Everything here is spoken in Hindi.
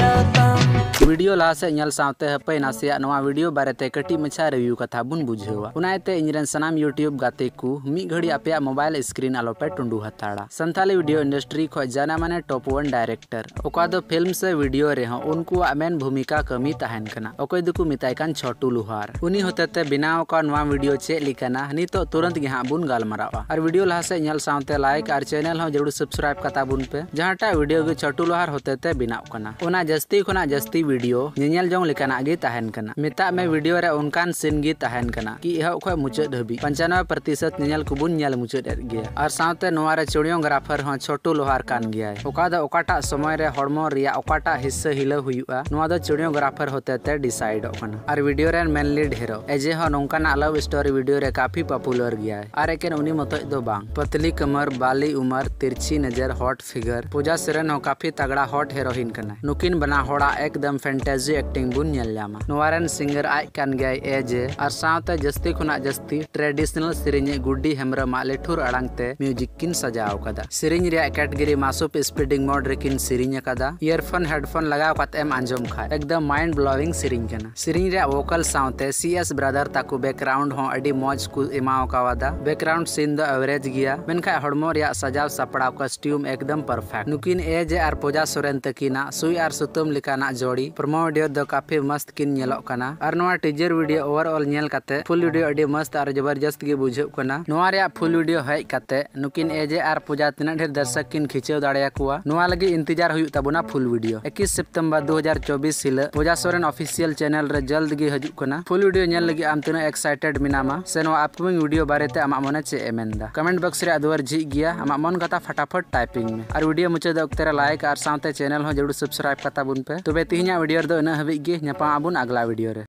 jatuh लहा से ñel सावते हपे नवा वीडियो बारेते कटी मछा रिव्यू कथा बुन बुझेवा उनाते इनरेन सनाम यूट्यूब गाते कु मी घड़ी अपया मोबाइल स्क्रीन आलोपे टुंडू हताड़ा संथाली वीडियो इंडस्ट्री खो जाना माने टॉप वन डायरेक्टर ओका दो फ़िल्म से वीडियो रे हो उनको मेन भूमिका कमी तहन ओकय दुकु मिताय कान छोटू लुहार उनी होतेते बिनाव का नवा वीडियो चे लिखना नितो तुरंत गे हाँ बुन गालमरावा और वीडियो लहा से ñel सावते लाइक और चैनल ज़रूर सब्सक्राइब कता बुन पे जहाटा वीडियो छोटू लुहार कना उना जस्ती खुना जस्ती ᱵᱷᱤᱰᱤᱭᱳ ᱧᱮᱧᱮᱞ ᱡᱚᱝ ᱞᱮᱠᱟᱱᱟᱜ ᱜᱮ ᱛᱟᱦᱮᱱ ᱠᱟᱱᱟ ᱢᱮᱛᱟᱜ ᱢᱮ ᱵᱷᱤᱰᱤᱭᱳ ᱨᱮ ᱚᱱᱠᱟᱱ ᱥᱤᱱ ᱜᱮ ᱛᱟᱦᱮᱱ ᱠᱟᱱᱟ ᱠᱤ ᱮᱦᱚᱵ ᱠᱷᱚᱱ ᱢᱩᱪᱟᱹᱫ ᱫᱷᱟᱹᱵᱤᱡ ᱯᱚᱧᱪᱟᱱᱚᱵᱵᱚᱭ ᱯᱨᱚᱛᱤᱥᱚᱛ ᱧᱮᱧᱮᱞ ᱠᱚᱵᱚᱱ ᱧᱮᱞ ᱢᱩᱪᱟᱹᱫ ᱮᱫ ᱜᱮᱭᱟ ᱟᱨ ᱥᱟᱶᱛᱮ ᱱᱚᱣᱟ ᱨᱮ ᱪᱚᱲᱤᱭᱳᱜᱨᱟᱯᱷᱟᱨ ᱦᱚᱸ ᱪᱷᱳᱴᱩ ᱞᱳᱦᱟᱨ ᱠᱟᱱ ᱜᱮᱭᱟᱭ ᱚᱠᱟ ᱫᱚ ᱚᱠᱟᱴᱟᱜ ᱥᱚᱢᱚᱭ ᱨᱮ ᱦᱚᱲᱢᱚ ᱨᱮᱭᱟᱜ ᱚᱠᱟᱴᱟᱜ ᱦᱤᱥᱥᱟᱹ ᱦᱤᱞᱟᱹᱣ ᱦᱩᱭᱩᱜᱼᱟ ᱱᱚᱣᱟ ᱫᱚ ᱪᱚᱲᱤᱭᱳᱜᱨᱟᱯᱷᱟর ᱦᱚᱛᱮᱛᱮ ᱰᱤᱥᱟᱭᱤᱰᱚᱜ ᱠᱟᱱᱟ ᱟᱨ ᱵᱷᱤᱰᱤᱭᱳ ᱨᱮᱱ ᱢᱮᱱᱞᱤᱰ ᱦᱤᱨᱳ ᱮᱡᱮ ᱦᱚᱸ ᱱᱚᱝᱠᱟᱱᱟᱜ ᱞᱟᱵᱷ ᱥᱴᱳᱨᱤ ᱵᱷᱤᱰᱤᱭᱳ ᱨᱮ काफ़ी पॉपुलर गया है और एक उन्हीं मतोज दो बांग पतली कमर बाली उमर तिरछी नज़र हॉट फिगर पूजा सिरन हो काफ़ी तगड़ा हॉट हीरोइन कना नुकिन बना होड़ा एकदम फैंटेजी एक्टिंग बुन नवारन सिंगर आज गए एजे और साथ जस्ती खुना जस्ती ट्रेडिशनल से गुडी हेमरम लेठुर आड़ते म्यूज़िक किन सजाव से सेरीज कैटगरी मासूप स्पीडिंग मोड रेकिन सेरीज का इयरफोन हेडफोन लगवा कम खा एकदम माइंड ब्लोविंग सेरीज का सेरीज वोकल साथ सी एस ब्रदर तक बैकग्राउंड मज कुका बैकग्राउंड सीन एवरेज गया मनखा हड़मो सजा सपड़ा कस्ट्यूम एकदम परफेक्ट नुकिन एजे और पूजा सोरेन तक सुई और सूतम लेकान जोड़ी द काफ़ी मस्त किन नेलोक कना और नवा टीजर वीडियो ओवरऑल नेल काते फुल वीडियो अडी मस्त और ज़बरदस्त गे बुझे कना नवा रिया फुल वीडियो हेज काते नुकिन एजे आर पूजा तना ढेर दर्शक किन खिंचाव नवा लगे इंतज़ार हुई तबना फुल वीडियो 21 सितंबर 2024 हिल पूजा सोरेन ऑफिशियल चैनल रे जल्द गे हजू कना फुल वीडियो नेल लगे आम तना एक्साइटेड मिनामा से अपकमिंग वीडियो बारेते आमा मने चे एमेंदा कमेंट बॉक्स रे अदवर झी गया आमा मन कथा फटाफट टाइपिंग में और वीडियो मुचाद अक्ते लाइक और साथ चैनल हो ज़रूर सब्सक्राइब कता बुन पे तबे ᱛᱮᱦᱮᱧᱟᱜ ᱵᱷᱤᱰᱤᱭᱳ ᱨᱮᱫᱚ ᱤᱱᱟᱹᱜ ᱦᱟᱹᱵᱤᱡ ᱜᱮ ᱧᱟᱯᱟᱢ ᱟᱵᱚᱱ ᱟᱜᱽᱞᱟ ᱵᱷᱤᱰᱤᱭᱳ ᱨᱮ